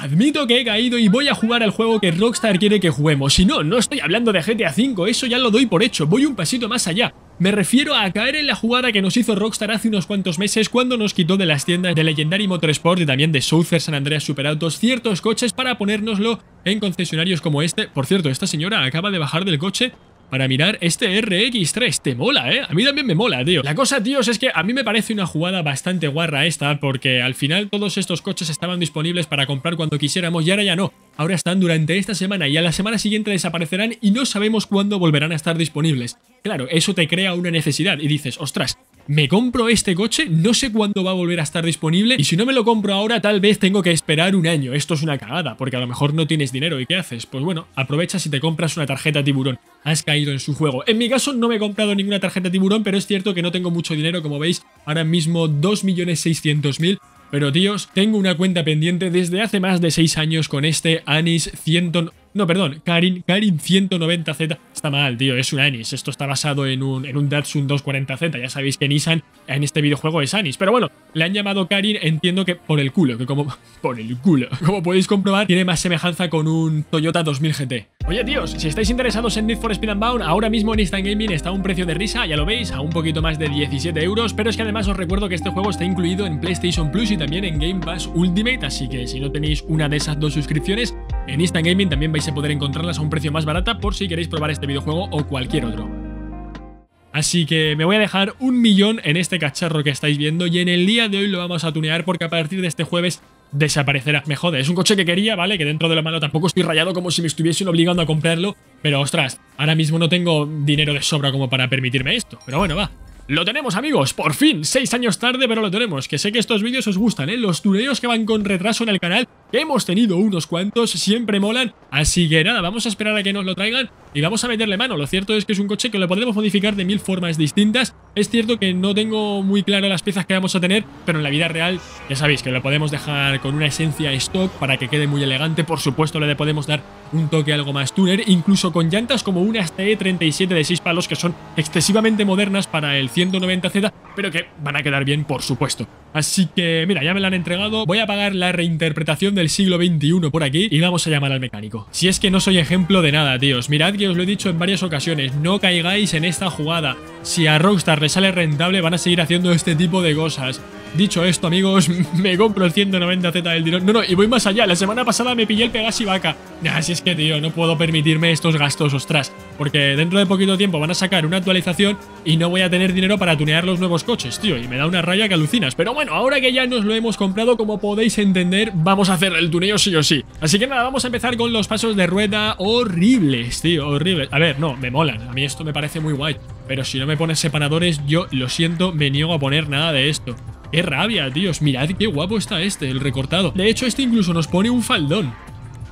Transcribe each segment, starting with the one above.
Admito que he caído y voy a jugar al juego que Rockstar quiere que juguemos. Si no, no estoy hablando de GTA V, eso ya lo doy por hecho, voy un pasito más allá. Me refiero a caer en la jugada que nos hizo Rockstar hace unos cuantos meses cuando nos quitó de las tiendas de Legendary Motorsport y también de Southern San Andreas Superautos ciertos coches para ponérnoslo en concesionarios como este. Por cierto, esta señora acaba de bajar del coche para mirar este RX3. Te mola, ¿eh? A mí también me mola, tío. La cosa, tíos, es que a mí me parece una jugada bastante guarra esta, porque al final todos estos coches estaban disponibles para comprar cuando quisiéramos y ahora ya no. Ahora están durante esta semana y a la semana siguiente desaparecerán y no sabemos cuándo volverán a estar disponibles. Claro, eso te crea una necesidad y dices, ostras, me compro este coche, no sé cuándo va a volver a estar disponible y si no me lo compro ahora tal vez tengo que esperar un año. Esto es una cagada porque a lo mejor no tienes dinero y ¿qué haces? Pues bueno, aprovechas y te compras una tarjeta tiburón. Has caído en su juego. En mi caso no me he comprado ninguna tarjeta tiburón, pero es cierto que no tengo mucho dinero, como veis, ahora mismo 2.600.000 pero tíos, tengo una cuenta pendiente desde hace más de 6 años con este Anis 100... No, perdón, Karin, Karin 190Z. Está mal, tío, es un Anis. Esto está basado en un, en un Datsun 240Z. Ya sabéis que Nissan en este videojuego es Anis. Pero bueno, le han llamado Karin, entiendo que por el culo, que como... Por el culo. Como podéis comprobar, tiene más semejanza con un Toyota 2000 GT. Oye, tíos, si estáis interesados en Need for Speed Unbound, ahora mismo en Instant Gaming está a un precio de risa, ya lo veis, a un poquito más de 17 euros, pero es que además os recuerdo que este juego está incluido en PlayStation Plus y también en Game Pass Ultimate, así que si no tenéis una de esas dos suscripciones, en Instant Gaming también vais a poder encontrarlas a un precio más barata por si queréis probar este videojuego o cualquier otro. Así que me voy a dejar un millón en este cacharro que estáis viendo y en el día de hoy lo vamos a tunear porque a partir de este jueves desaparecerá. Me jode, es un coche que quería, ¿vale? Que dentro de lo malo tampoco estoy rayado como si me estuviesen obligando a comprarlo. Pero ostras, ahora mismo no tengo dinero de sobra como para permitirme esto. Pero bueno, va. Lo tenemos amigos, por fin, seis años tarde pero lo tenemos, que sé que estos vídeos os gustan, ¿eh? Los tuneos que van con retraso en el canal, hemos tenido unos cuantos, siempre molan, así que nada, vamos a esperar a que nos lo traigan y vamos a meterle mano, lo cierto es que es un coche que lo podemos modificar de mil formas distintas, es cierto que no tengo muy claro las piezas que vamos a tener, pero en la vida real ya sabéis que lo podemos dejar con una esencia stock para que quede muy elegante, por supuesto le podemos dar un toque algo más tuner, incluso con llantas como unas TE37 de 6 palos que son excesivamente modernas para el 190Z, pero que van a quedar bien, por supuesto. Así que, mira, ya me la han entregado, voy a pagar la reinterpretación del siglo XXI por aquí y vamos a llamar al mecánico. Si es que no soy ejemplo de nada, tíos, mirad que os lo he dicho en varias ocasiones, no caigáis en esta jugada. Si a Rockstar le sale rentable, van a seguir haciendo este tipo de cosas. Dicho esto, amigos, me compro el 190Z del tirón. No, no, y voy más allá. La semana pasada me pillé el Pegasi Vaca. Así es que, tío, no puedo permitirme estos gastos, ostras. Porque dentro de poquito tiempo van a sacar una actualización y no voy a tener dinero para tunear los nuevos coches, tío. Y me da una raya que alucinas. Pero bueno, ahora que ya nos lo hemos comprado, como podéis entender, vamos a hacer el tuneo sí o sí. Así que nada, vamos a empezar con los pasos de rueda horribles, tío, horribles. A ver, no, me molan. A mí esto me parece muy guay. Pero si no me pones separadores, yo lo siento, me niego a poner nada de esto. ¡Qué rabia, tíos! Mirad qué guapo está este, el recortado. De hecho, este incluso nos pone un faldón.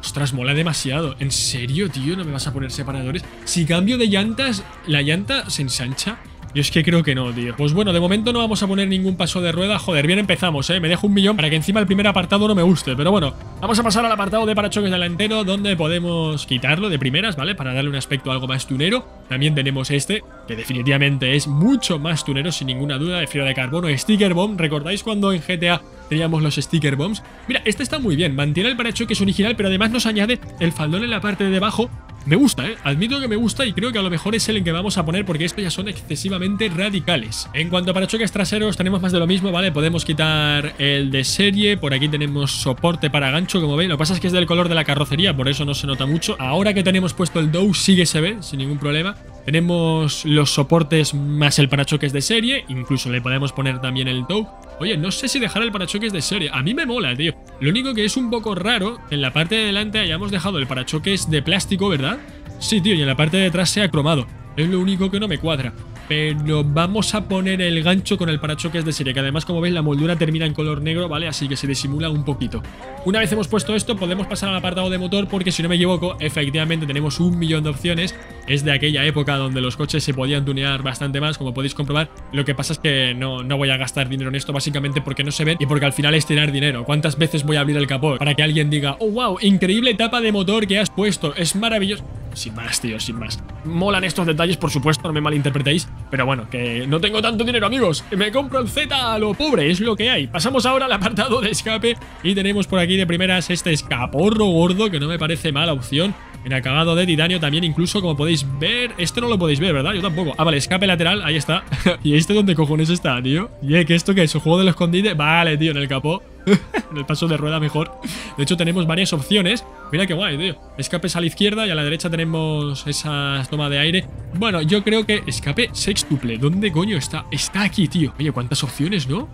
Ostras, mola demasiado. ¿En serio, tío? ¿No me vas a poner separadores? Si cambio de llantas, ¿la llanta se ensancha? Yo es que creo que no, tío. Pues bueno, de momento no vamos a poner ningún paso de rueda. Joder, bien empezamos, ¿eh? Me dejo un millón para que encima el primer apartado no me guste. Pero bueno, vamos a pasar al apartado de parachoques delantero, donde podemos quitarlo de primeras, ¿vale? Para darle un aspecto algo más tunero. También tenemos este, que definitivamente es mucho más tunero, sin ninguna duda, de fibra de carbono, sticker bomb. ¿Recordáis cuando en GTA teníamos los sticker bombs? Mira, este está muy bien, mantiene el parachoques original, pero además nos añade el faldón en la parte de debajo me gusta, ¿eh? Admito que me gusta y creo que a lo mejor es el en que vamos a poner porque estos ya son excesivamente radicales. En cuanto a parachoques traseros, tenemos más de lo mismo, ¿vale? Podemos quitar el de serie, por aquí tenemos soporte para gancho, como veis. Lo que pasa es que es del color de la carrocería, por eso no se nota mucho. Ahora que tenemos puesto el DOW, sigue se ve, sin ningún problema. Tenemos los soportes más el parachoques de serie, incluso le podemos poner también el DOW. Oye, no sé si dejar el parachoques de serie. A mí me mola, tío. Lo único que es un poco raro, en la parte de delante hayamos dejado el parachoques de plástico, ¿verdad? Sí, tío, y en la parte de atrás se ha cromado. Es lo único que no me cuadra. Pero vamos a poner el gancho con el parachoques de serie, que además, como veis, la moldura termina en color negro, ¿vale? Así que se disimula un poquito. Una vez hemos puesto esto, podemos pasar al apartado de motor, porque si no me equivoco, efectivamente tenemos un millón de opciones. Es de aquella época donde los coches se podían tunear bastante más, como podéis comprobar. Lo que pasa es que no, no voy a gastar dinero en esto, básicamente porque no se ven y porque al final es tirar dinero. ¿Cuántas veces voy a abrir el capó para que alguien diga, oh, wow, increíble tapa de motor que has puesto, es maravilloso? sin más, tío, sin más. Molan estos detalles, por supuesto, no me malinterpretéis, pero bueno, que no tengo tanto dinero, amigos. Me compro el Z a lo pobre, es lo que hay. Pasamos ahora al apartado de escape y tenemos por aquí de primeras este escaporro gordo, que no me parece mala opción. En acabado de titanio también, incluso como podéis ver. Esto no lo podéis ver, ¿verdad? Yo tampoco. Ah, vale, escape lateral, ahí está. ¿Y este dónde cojones está, tío? ¿Y eh, que esto qué es? ¿Un juego del escondite? Vale, tío, en el capó. en el paso de rueda mejor. De hecho, tenemos varias opciones. Mira qué guay, tío. Escapes a la izquierda y a la derecha tenemos esa toma de aire. Bueno, yo creo que escape sextuple. ¿Dónde coño está? Está aquí, tío. Oye, cuántas opciones, ¿no?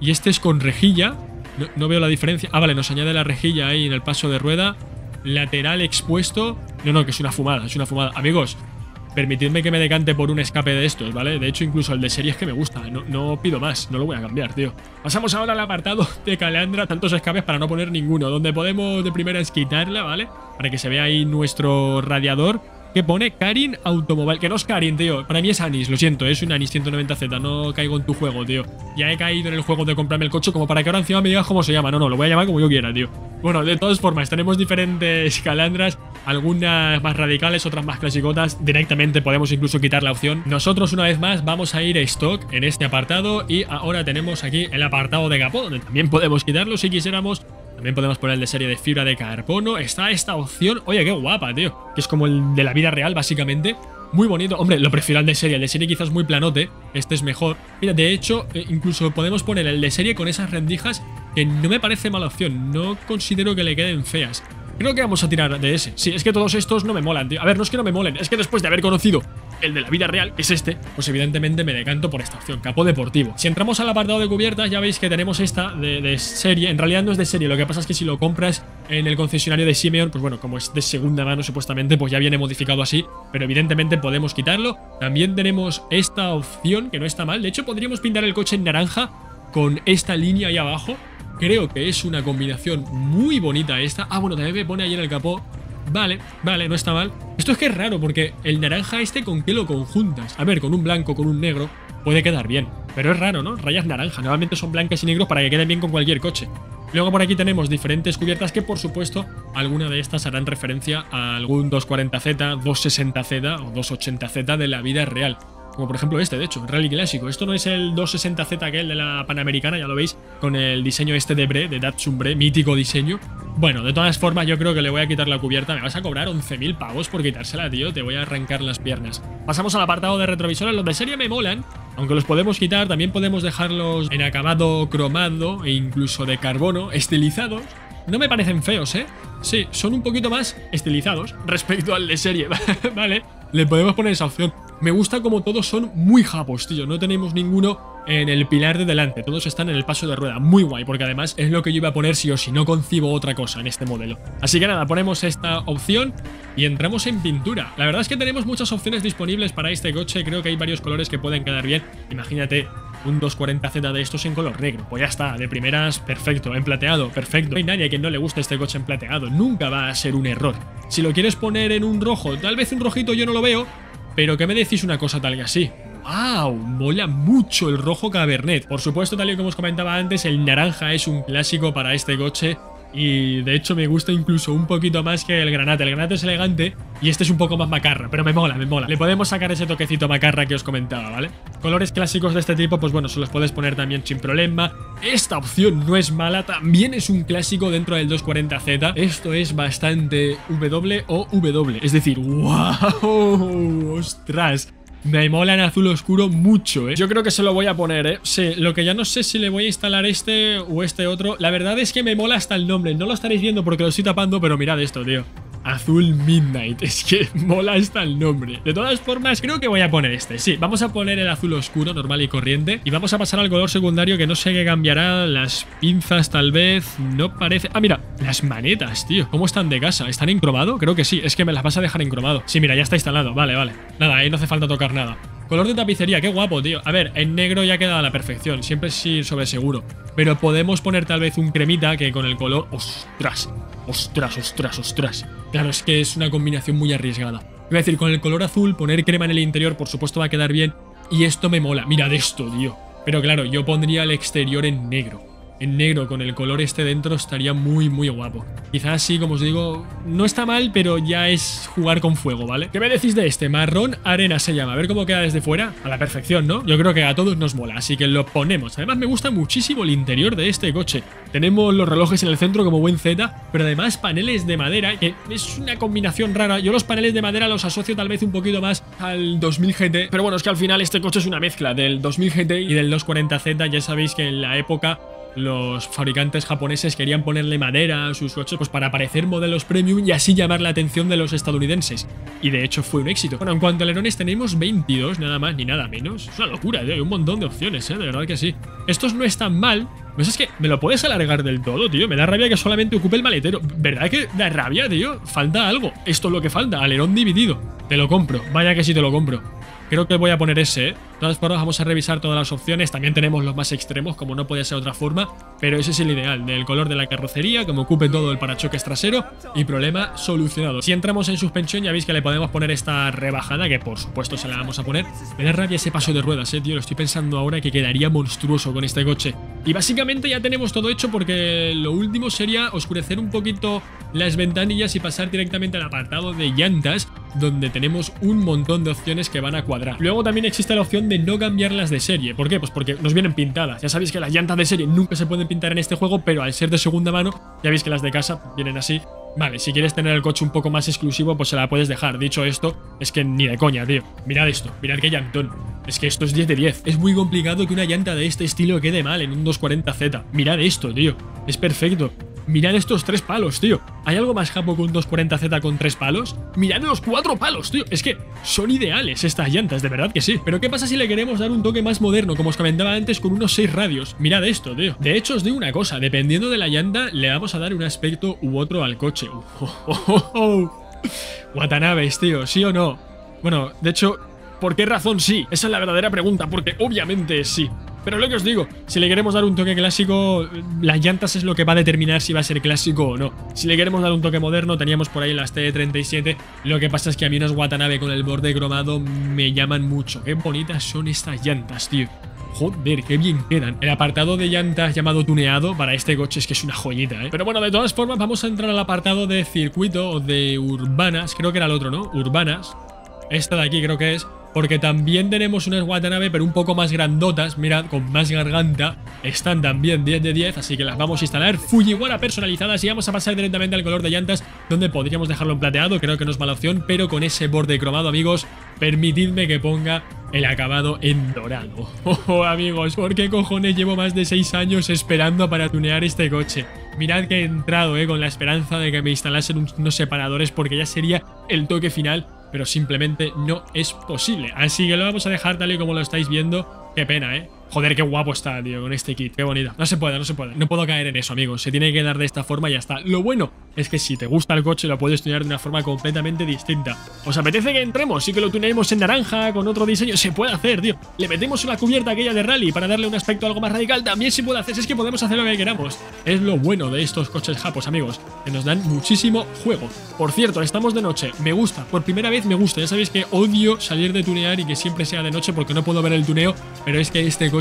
Y este es con rejilla. No, no veo la diferencia. Ah, vale, nos añade la rejilla ahí en el paso de rueda. Lateral expuesto. No, no, que es una fumada, es una fumada. Amigos, permitidme que me decante por un escape de estos, ¿vale? De hecho, incluso el de series que me gusta. No, no, pido más, no lo voy a cambiar, tío. Pasamos ahora al apartado de Calandra, tantos escapes para no poner ninguno. Donde podemos de primera es quitarla, ¿vale? Para que se vea ahí nuestro radiador que pone Karin Automobile. Que no es Karin, tío. Para mí es Anis, lo siento, es un Anis 190Z. No caigo en tu juego, tío. Ya he caído en el juego de comprarme el coche como para que ahora encima me digas cómo se llama. No, no, lo voy a llamar como yo quiera, tío. Bueno, de todas formas, tenemos diferentes calandras. Algunas más radicales, otras más clasicotas. Directamente podemos incluso quitar la opción. Nosotros, una vez más, vamos a ir a stock en este apartado. Y ahora tenemos aquí el apartado de capó, donde también podemos quitarlo si quisiéramos también podemos poner el de serie de fibra de carbono. Está esta opción. Oye, qué guapa, tío. Que es como el de la vida real, básicamente. Muy bonito. Hombre, lo prefiero al de serie. El de serie quizás muy planote. Este es mejor. Mira, de hecho, eh, incluso podemos poner el de serie con esas rendijas que no me parece mala opción. No considero que le queden feas. Creo que vamos a tirar de ese. Sí, es que todos estos no me molan, tío. A ver, no es que no me molen, es que después de haber conocido el de la vida real, que es este, pues evidentemente me decanto por esta opción, capó deportivo. Si entramos al apartado de cubiertas, ya veis que tenemos esta de, serie. En realidad no es de serie, lo que pasa es que si lo compras en el concesionario de Simeon, pues bueno, como es de segunda mano supuestamente, pues ya viene modificado así, pero evidentemente podemos quitarlo. También tenemos esta opción, que no está mal. De hecho, podríamos pintar el coche en naranja con esta línea ahí abajo Creo que es una combinación muy bonita esta. Ah, bueno, también me pone ahí en el capó. Vale, vale, no está mal. Esto es que es raro, porque el naranja este, ¿con qué lo conjuntas? A ver, con un blanco, con un negro, puede quedar bien. Pero es raro, ¿no? Rayas naranja. Normalmente son blancas y negros para que queden bien con cualquier coche. Luego por aquí tenemos diferentes cubiertas que, por supuesto, alguna de estas harán referencia a algún 240Z, 260Z o 280Z de la vida real. Como por ejemplo este, de hecho, Rally Clásico. Esto no es el 260Z aquel de la Panamericana, ya lo veis, con el diseño este de Bre, de Datsun Bre, mítico diseño. Bueno, de todas formas yo creo que le voy a quitar la cubierta. Me vas a cobrar 11.000 pavos por quitársela, tío. Te voy a arrancar las piernas. Pasamos al apartado de retrovisores. Los de serie me molan, aunque los podemos quitar. También podemos dejarlos en acabado cromado e incluso de carbono, estilizados. No me parecen feos, ¿eh? Sí, son un poquito más estilizados respecto al de serie, ¿vale? Le podemos poner esa opción. Me gusta como todos son muy japos, tío. No tenemos ninguno en el pilar de delante. Todos están en el paso de rueda. Muy guay, porque además es lo que yo iba a poner si o si no concibo otra cosa en este modelo. Así que nada, ponemos esta opción y entramos en pintura. La verdad es que tenemos muchas opciones disponibles para este coche. Creo que hay varios colores que pueden quedar bien. Imagínate un 240Z de estos en color negro. Pues ya está, de primeras, perfecto. En plateado, perfecto. No hay nadie a quien no le guste este coche en plateado. Nunca va a ser un error. Si lo quieres poner en un rojo, tal vez un rojito yo no lo veo, pero ¿qué me decís una cosa tal que así? ¡Wow! Mola mucho el rojo Cabernet. Por supuesto, tal y como os comentaba antes, el naranja es un clásico para este coche y de hecho me gusta incluso un poquito más que el granate. El granate es elegante y este es un poco más macarra, pero me mola, me mola. Le podemos sacar ese toquecito macarra que os comentaba, ¿vale? Colores clásicos de este tipo, pues bueno, se los puedes poner también sin problema. Esta opción no es mala, también es un clásico dentro del 240Z. Esto es bastante W o W, es decir, ¡wow! ¡Ostras! Me mola en azul oscuro mucho, ¿eh? Yo creo que se lo voy a poner, ¿eh? Sí, lo que ya no sé si le voy a instalar este o este otro. La verdad es que me mola hasta el nombre. No lo estaréis viendo porque lo estoy tapando, pero mirad esto, tío. Azul Midnight. Es que mola hasta el nombre. De todas formas, creo que voy a poner este. Sí, vamos a poner el azul oscuro, normal y corriente. Y vamos a pasar al color secundario que no sé qué cambiará. Las pinzas tal vez. No parece... Ah, mira, las manetas, tío. ¿Cómo están de casa? ¿Están en cromado? Creo que sí. Es que me las vas a dejar en cromado. Sí, mira, ya está instalado. Vale, vale. Nada, ahí no hace falta tocar nada. Color de tapicería, qué guapo, tío. A ver, en negro ya queda a la perfección. Siempre sí sobre seguro. Pero podemos poner tal vez un cremita que con el color... ¡Ostras! ¡Ostras, ostras, ostras! Claro, es que es una combinación muy arriesgada. Iba a decir, con el color azul, poner crema en el interior, por supuesto, va a quedar bien. Y esto me mola. Mirad esto, tío. Pero claro, yo pondría el exterior en negro. En negro con el color este dentro estaría muy muy guapo. Quizás sí, como os digo, no está mal, pero ya es jugar con fuego, ¿vale? ¿Qué me decís de este? Marrón arena se llama. A ver cómo queda desde fuera. A la perfección, ¿no? Yo creo que a todos nos mola, así que lo ponemos. Además me gusta muchísimo el interior de este coche. Tenemos los relojes en el centro como buen Z, pero además paneles de madera, que es una combinación rara. Yo los paneles de madera los asocio tal vez un poquito más al 2000 GT, pero bueno, es que al final este coche es una mezcla del 2000 GT y del 240Z. Ya sabéis que en la época los fabricantes japoneses querían ponerle madera a sus coches pues para parecer modelos premium y así llamar la atención de los estadounidenses. Y de hecho fue un éxito. Bueno, en cuanto a alerones tenemos 22, nada más ni nada menos. Es una locura, tío. hay un montón de opciones, ¿eh? de verdad que sí. Estos no están mal, pues es que me lo puedes alargar del todo, tío. Me da rabia que solamente ocupe el maletero. ¿Verdad que da rabia, tío? Falta algo. Esto es lo que falta. Alerón dividido. Te lo compro. Vaya que sí te lo compro. Creo que voy a poner ese, ¿eh? De todas formas, vamos a revisar todas las opciones. También tenemos los más extremos, como no puede ser de otra forma. Pero ese es el ideal, del color de la carrocería, como ocupe todo el parachoques trasero. Y problema solucionado. Si entramos en suspensión, ya veis que le podemos poner esta rebajada, que por supuesto se la vamos a poner. Me da rabia ese paso de ruedas, eh, tío. Lo estoy pensando ahora que quedaría monstruoso con este coche. Y básicamente ya tenemos todo hecho porque lo último sería oscurecer un poquito las ventanillas y pasar directamente al apartado de llantas donde tenemos un montón de opciones que van a cuadrar. Luego también existe la opción de no cambiarlas de serie. ¿Por qué? Pues porque nos vienen pintadas. Ya sabéis que las llantas de serie nunca se pueden pintar en este juego, pero al ser de segunda mano, ya veis que las de casa vienen así. Vale, si quieres tener el coche un poco más exclusivo, pues se la puedes dejar. Dicho esto, es que ni de coña, tío. Mirad esto, mirad qué llantón. Es que esto es 10 de 10. Es muy complicado que una llanta de este estilo quede mal en un 240Z. Mirad esto, tío. Es perfecto. Mirad estos tres palos, tío. ¿Hay algo más japo que un 240Z con tres palos? Mirad los cuatro palos, tío. Es que son ideales estas llantas, de verdad que sí. Pero ¿qué pasa si le queremos dar un toque más moderno, como os comentaba antes, con unos 6 radios? Mirad esto, tío. De hecho, os digo una cosa. Dependiendo de la llanta, le vamos a dar un aspecto u otro al coche. Watanabes, tío. ¿Sí o no? Bueno, de hecho, ¿por qué razón sí? Esa es la verdadera pregunta, porque obviamente sí. Pero lo que os digo, si le queremos dar un toque clásico, las llantas es lo que va a determinar si va a ser clásico o no. Si le queremos dar un toque moderno, teníamos por ahí las T37. Lo que pasa es que a mí unas Watanabe con el borde cromado me llaman mucho. Qué bonitas son estas llantas, tío. Joder, qué bien quedan. El apartado de llantas llamado tuneado para este coche es que es una joyita, ¿eh? Pero bueno, de todas formas, vamos a entrar al apartado de circuito o de urbanas. Creo que era el otro, ¿no? Urbanas. Esta de aquí creo que es porque también tenemos unas Watanabe, pero un poco más grandotas, mirad, con más garganta. Están también 10 de 10, así que las vamos a instalar Fujiwara personalizadas y vamos a pasar directamente al color de llantas, donde podríamos dejarlo plateado, creo que no es mala opción, pero con ese borde cromado, amigos, permitidme que ponga el acabado en dorado. Oh, amigos, ¿por qué cojones llevo más de 6 años esperando para tunear este coche? Mirad que he entrado, eh, con la esperanza de que me instalasen unos separadores, porque ya sería el toque final pero simplemente no es posible. Así que lo vamos a dejar tal y como lo estáis viendo. Qué pena, ¿eh? Joder, qué guapo está, tío, con este kit. Qué bonito. No se puede, no se puede. No puedo caer en eso, amigos. Se tiene que dar de esta forma y ya está. Lo bueno es que si te gusta el coche lo puedes tunear de una forma completamente distinta. ¿Os apetece que entremos y que lo tuneemos en naranja con otro diseño? Se puede hacer, tío. Le metemos una cubierta aquella de rally para darle un aspecto algo más radical. También se puede hacer. Es que podemos hacer lo que queramos. Es lo bueno de estos coches japos, amigos. Que nos dan muchísimo juego. Por cierto, estamos de noche. Me gusta. Por primera vez me gusta. Ya sabéis que odio salir de tunear y que siempre sea de noche porque no puedo ver el tuneo. Pero es que este coche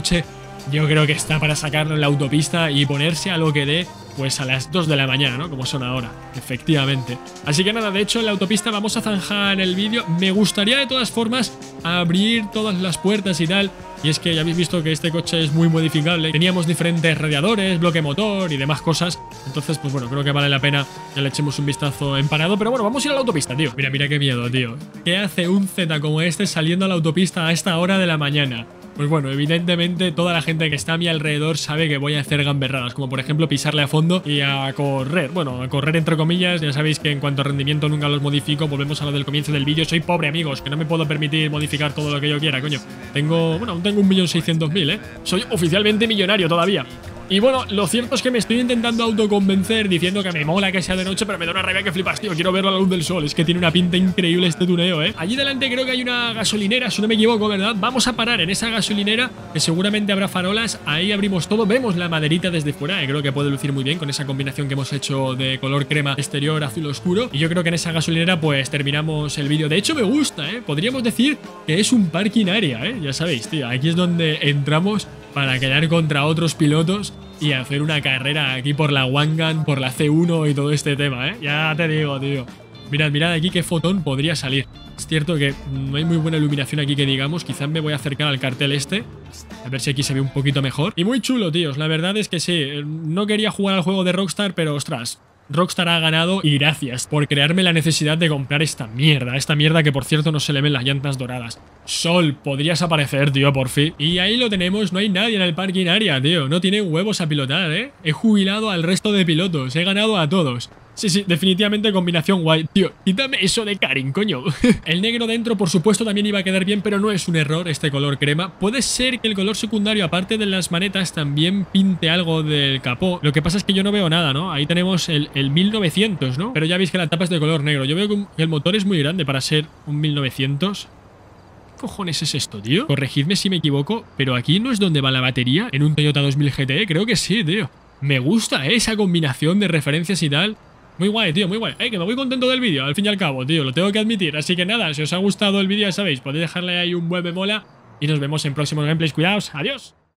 yo creo que está para sacarlo en la autopista y ponerse a lo que dé, pues a las 2 de la mañana, ¿no? Como son ahora, efectivamente. Así que nada, de hecho en la autopista vamos a zanjar el vídeo. Me gustaría de todas formas abrir todas las puertas y tal. Y es que ya habéis visto que este coche es muy modificable. Teníamos diferentes radiadores, bloque motor y demás cosas. Entonces, pues bueno, creo que vale la pena que le echemos un vistazo empanado. Pero bueno, vamos a ir a la autopista, tío. Mira, mira qué miedo, tío. ¿Qué hace un Z como este saliendo a la autopista a esta hora de la mañana? Pues bueno, evidentemente toda la gente que está a mi alrededor sabe que voy a hacer gamberradas, como por ejemplo pisarle a fondo y a correr. Bueno, a correr entre comillas, ya sabéis que en cuanto a rendimiento nunca los modifico, volvemos a lo del comienzo del vídeo. Soy pobre, amigos, que no me puedo permitir modificar todo lo que yo quiera, coño. Tengo, bueno, aún tengo un millón seiscientos mil, ¿eh? Soy oficialmente millonario todavía. Y bueno, lo cierto es que me estoy intentando autoconvencer diciendo que me mola que sea de noche, pero me da una rabia que flipas, tío. Quiero verlo a la luz del sol. Es que tiene una pinta increíble este tuneo, ¿eh? Allí delante creo que hay una gasolinera, si no me equivoco, ¿verdad? Vamos a parar en esa gasolinera, que seguramente habrá farolas. Ahí abrimos todo. Vemos la maderita desde fuera, creo que puede lucir muy bien con esa combinación que hemos hecho de color crema exterior azul oscuro. Y yo creo que en esa gasolinera, pues terminamos el vídeo. De hecho, me gusta, ¿eh? Podríamos decir que es un parking área, ¿eh? Ya sabéis, tío. Aquí es donde entramos para quedar contra otros pilotos y hacer una carrera aquí por la Wangan, por la C1 y todo este tema, ¿eh? Ya te digo, tío. Mirad, mirad aquí qué fotón podría salir. Es cierto que no hay muy buena iluminación aquí que digamos. Quizás me voy a acercar al cartel este. A ver si aquí se ve un poquito mejor. Y muy chulo, tíos. La verdad es que sí. No quería jugar al juego de Rockstar, pero ostras. Rockstar ha ganado y gracias por crearme la necesidad de comprar esta mierda. Esta mierda que por cierto no se le ven las llantas doradas. Sol, podrías aparecer, tío, por fin. Y ahí lo tenemos, no hay nadie en el parking área, tío. No tienen huevos a pilotar, ¿eh? He jubilado al resto de pilotos, he ganado a todos. Sí, sí, definitivamente combinación guay. Tío, quítame eso de Karin, coño. el negro dentro, por supuesto, también iba a quedar bien, pero no es un error este color crema. Puede ser que el color secundario, aparte de las manetas, también pinte algo del capó. Lo que pasa es que yo no veo nada, ¿no? Ahí tenemos el, 1900, ¿no? Pero ya veis que la tapa es de color negro. Yo veo que el motor es muy grande para ser un 1900. ¿Qué cojones es esto, tío? Corregidme si me equivoco, pero aquí no es donde va la batería en un Toyota 2000 GTE. Creo que sí, tío. Me gusta ¿eh? esa combinación de referencias y tal. Muy guay, tío, muy guay. Eh, que me voy contento del vídeo, al fin y al cabo, tío, lo tengo que admitir. Así que nada, si os ha gustado el vídeo, ya sabéis, podéis dejarle ahí un buen me mola. Y nos vemos en próximos gameplays. Cuidaos, adiós.